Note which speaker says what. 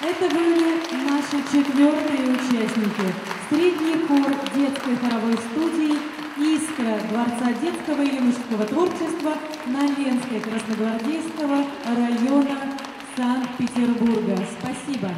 Speaker 1: Это были наши четвертые участники. Средний хор детской хоровой студии «Искра» Дворца детского и юношеского творчества Новенской Красногвардейского района Санкт-Петербурга. Спасибо.